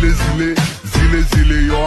zile zile zile zile yo.